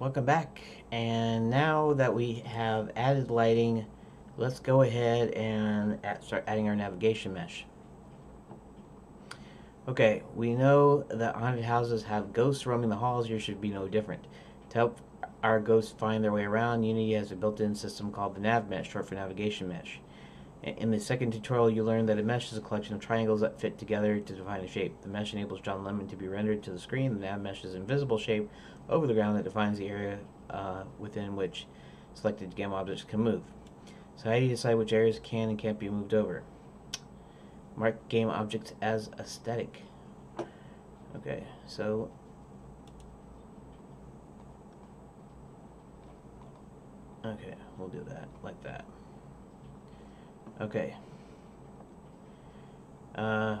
Welcome back. And now that we have added lighting, let's go ahead and add, start adding our navigation mesh. Okay, we know that haunted houses have ghosts roaming the halls. Here should be no different. To help our ghosts find their way around, Unity has a built-in system called the nav mesh, short for navigation mesh. In the second tutorial, you learned that a mesh is a collection of triangles that fit together to define a shape. The mesh enables John Lemon to be rendered to the screen. The nav mesh is invisible shape over the ground that defines the area uh, within which selected game objects can move. So how do you decide which areas can and can't be moved over? Mark game objects as a static. Okay, so Okay, we'll do that like that. Okay. Uh,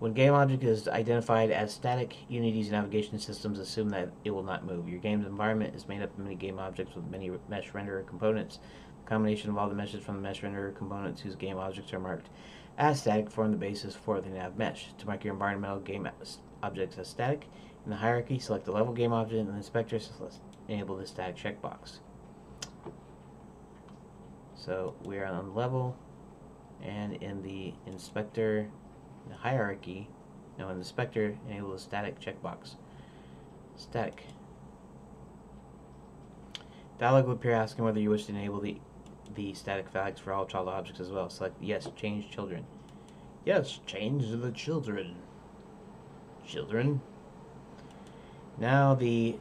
when game object is identified as static, Unity's navigation systems assume that it will not move. Your game's environment is made up of many game objects with many mesh renderer components. The combination of all the meshes from the mesh renderer components whose game objects are marked as static form the basis for the nav mesh. To mark your environmental game objects as static, in the hierarchy, select the level game object and the inspector enable the static checkbox. So we're on level and in the inspector the hierarchy, now in the inspector enable the static checkbox. Static. Dialog will appear asking whether you wish to enable the the static flags for all child objects as well. Select yes, change children. Yes, change the children. Children. Now the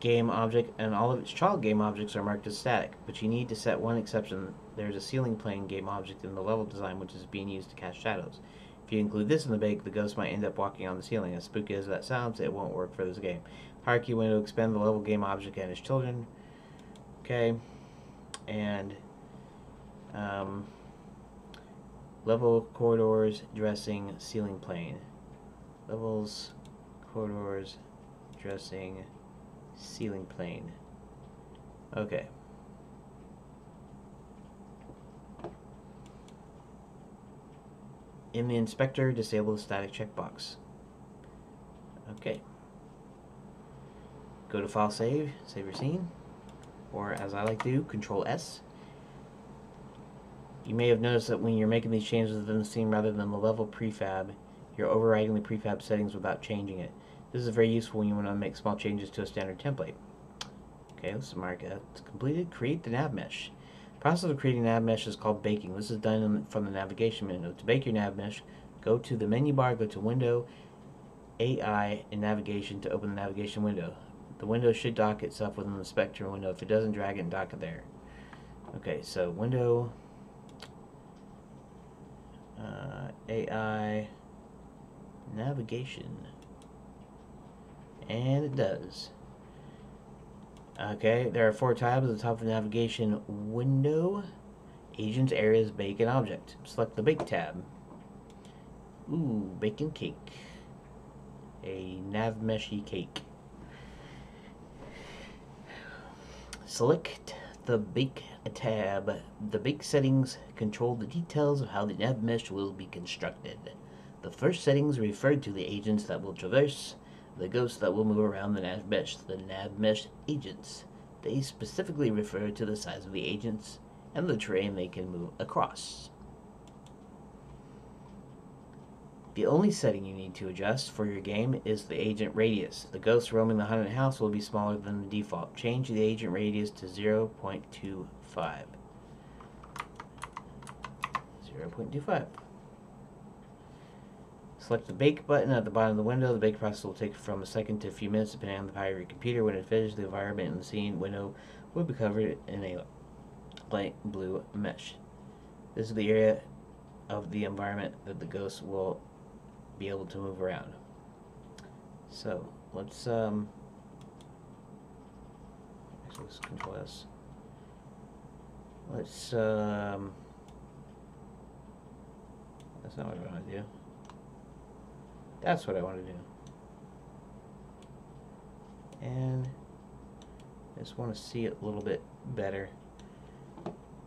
game object and all of its child game objects are marked as static, but you need to set one exception. There's a ceiling plane game object in the level design which is being used to cast shadows. If you include this in the bake, the ghost might end up walking on the ceiling. As spooky as that sounds, it won't work for this game. Hierarchy window expand the level game object and its children. Okay. And um, level corridors dressing ceiling plane. Levels corridors dressing ceiling plane. Okay. In the inspector, disable the static checkbox. Okay. Go to File Save, save your scene, or as I like to do, Control S. You may have noticed that when you're making these changes within the scene rather than the level prefab, you're overriding the prefab settings without changing it. This is very useful when you want to make small changes to a standard template. Okay, let's mark it. It's completed. Create the nav mesh. The process of creating nav mesh is called baking. This is done from the navigation menu. To bake your nav mesh, go to the menu bar, go to Window, AI, and Navigation to open the navigation window. The window should dock itself within the spectrum window. If it doesn't, drag it and dock it there. Okay, so Window, uh, AI, Navigation. And it does. Okay, there are four tabs at the top of the navigation window. Agents, areas, bake, and object. Select the bake tab. Ooh, bacon cake. A nav meshy cake. Select the bake tab. The bake settings control the details of how the nav mesh will be constructed. The first settings refer to the agents that will traverse the ghosts that will move around the nav mesh, the nav mesh agents. They specifically refer to the size of the agents and the terrain they can move across. The only setting you need to adjust for your game is the agent radius. The ghosts roaming the haunted house will be smaller than the default. Change the agent radius to 0.25. 0.25. Select the bake button at the bottom of the window. The bake process will take from a second to a few minutes depending on the power of your computer. When it finishes, the environment in the scene window will be covered in a light blue mesh. This is the area of the environment that the ghost will be able to move around. So let's um, let's control S. Let's um, that's not what I want to do. That's what I want to do. And I just want to see it a little bit better.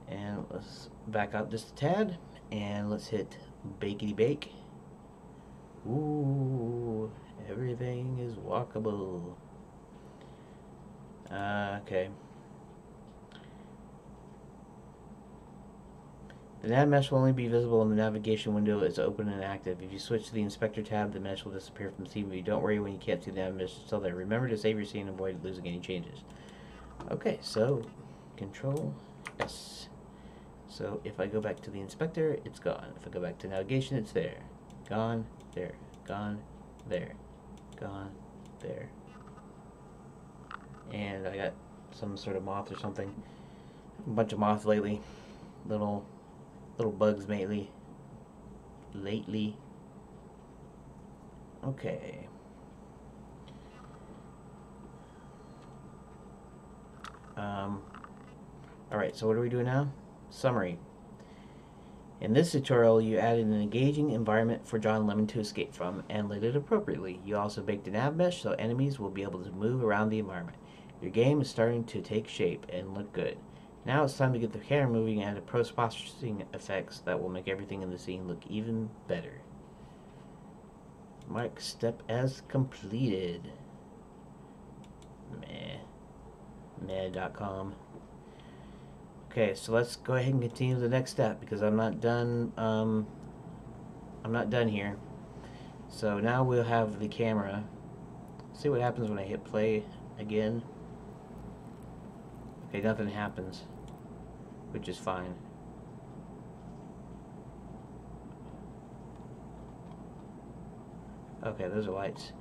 And let's back up just a tad and let's hit bakety bake. Ooh, everything is walkable. Uh, okay. The nav mesh will only be visible when the navigation window is open and active. If you switch to the inspector tab, the mesh will disappear from the scene view. Don't worry when you can't see the nav mesh still there. Remember to save your scene and avoid losing any changes. Okay, so control S. So if I go back to the inspector, it's gone. If I go back to navigation, it's there. Gone, there, gone, there, gone, there. And I got some sort of moth or something. A bunch of moth lately. Little little bugs lately. Lately. Okay. Um, Alright, so what are we doing now? Summary. In this tutorial, you added an engaging environment for John Lemon to escape from and lit it appropriately. You also baked a nav mesh so enemies will be able to move around the environment. Your game is starting to take shape and look good. Now it's time to get the camera moving and add post-processing effects that will make everything in the scene look even better. Mark step as completed. Meh. Meh.com. Okay, so let's go ahead and continue the next step because I'm not done. Um, I'm not done here. So now we'll have the camera. See what happens when I hit play again. Okay, nothing happens, which is fine. Okay, those are lights.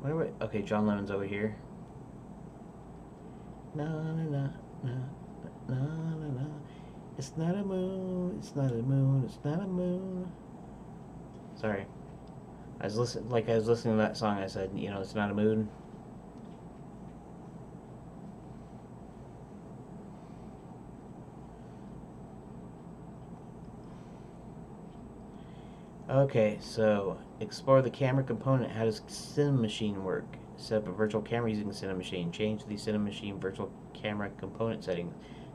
Where, where, okay, John Lemon's over here. No, no, no, no, no, no, no. It's not a moon. It's not a moon. It's not a moon. Sorry. I was listening, like I was listening to that song. I said, you know, it's not a moon. Okay, so explore the camera component. How does Cinemachine work? Set up a virtual camera using Cinemachine. Change the Cinemachine virtual camera component settings.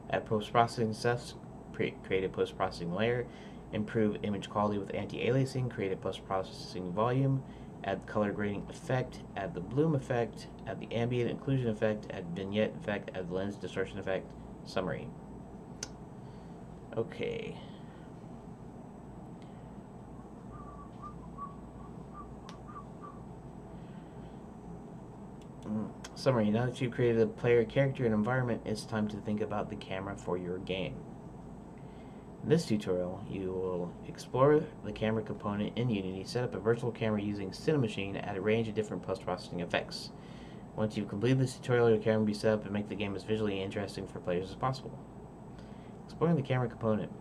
Add post-processing steps. Create a post-processing layer. Improve image quality with anti-aliasing. Create a post-processing volume. Add color grading effect. Add the bloom effect. Add the ambient occlusion effect. Add vignette effect. Add lens distortion effect. Summary. Okay. Summary, now that you've created a player character and environment, it's time to think about the camera for your game. In this tutorial, you will explore the camera component in Unity, set up a virtual camera using Cinemachine, add a range of different post-processing effects. Once you've completed this tutorial, your camera will be set up and make the game as visually interesting for players as possible. Exploring the camera component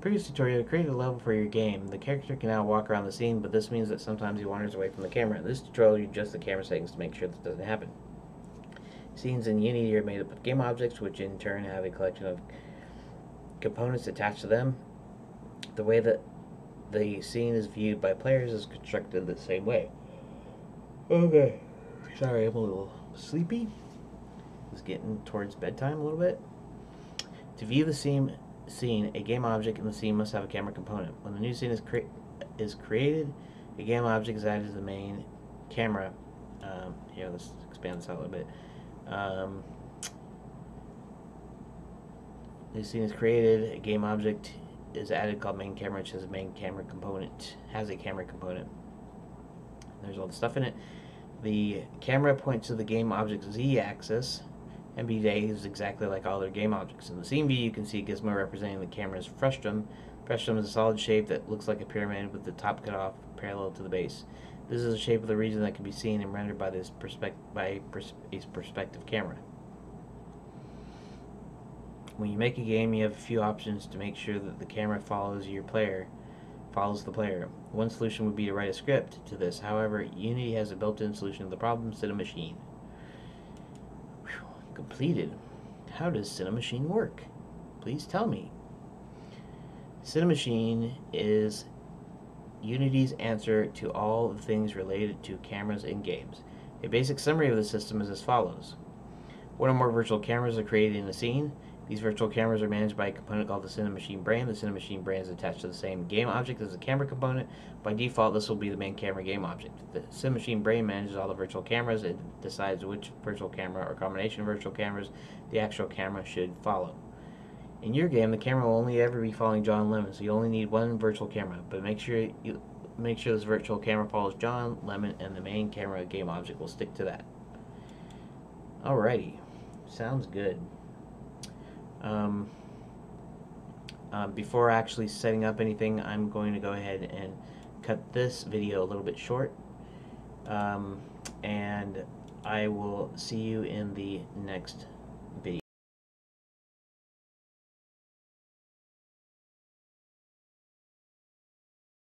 previous tutorial, created a level for your game. The character can now walk around the scene, but this means that sometimes he wanders away from the camera. In this tutorial, you adjust the camera settings to make sure this doesn't happen. Scenes in Unity are made up of game objects, which in turn have a collection of components attached to them. The way that the scene is viewed by players is constructed the same way. Okay. Sorry, I'm a little sleepy. It's getting towards bedtime a little bit. To view the scene scene, a game object in the scene must have a camera component. When the new scene is, cre is created, a game object is added to the main camera. Um, here, let's expand this out a little bit. Um, the scene is created, a game object is added called main camera, which has a main camera component, has a camera component. There's all the stuff in it. The camera points to the game object's z-axis, MBJ is exactly like all other game objects. In the scene view, you can see gizmo representing the camera's frustum. Frustum is a solid shape that looks like a pyramid with the top cut off parallel to the base. This is the shape of the region that can be seen and rendered by this by pers a perspective camera. When you make a game, you have a few options to make sure that the camera follows your player, follows the player. One solution would be to write a script to this. However, Unity has a built-in solution to the problem, Cinemachine completed. How does Cinemachine work? Please tell me. Cinemachine is Unity's answer to all the things related to cameras in games. A basic summary of the system is as follows. One or more virtual cameras are created in a scene. These virtual cameras are managed by a component called the Cinemachine Brain. The Cinemachine Brain is attached to the same game object as the camera component. By default, this will be the main camera game object. The Cinemachine Brain manages all the virtual cameras. It decides which virtual camera or combination of virtual cameras the actual camera should follow. In your game, the camera will only ever be following John Lemon, so you only need one virtual camera. But make sure you make sure this virtual camera follows John Lemon, and the main camera game object will stick to that. Alrighty, sounds good. Um, um, before actually setting up anything, I'm going to go ahead and cut this video a little bit short. Um, and I will see you in the next video.